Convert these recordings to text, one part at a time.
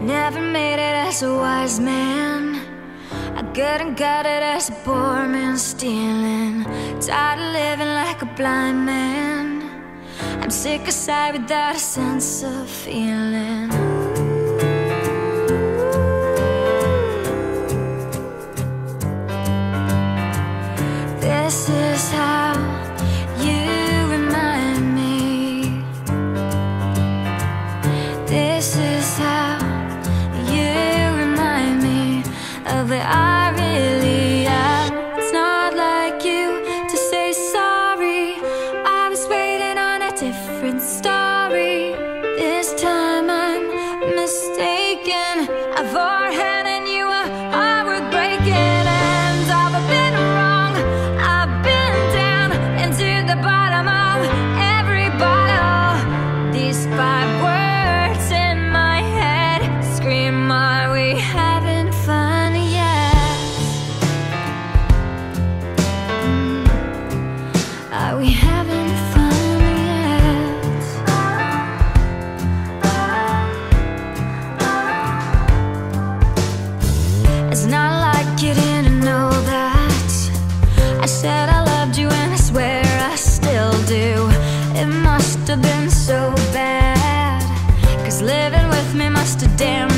Never made it as a wise man. I couldn't cut it as a poor man stealing. Tired of living like a blind man. I'm sick aside without a sense of feeling. This is how. taken. I've. just a damn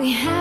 we have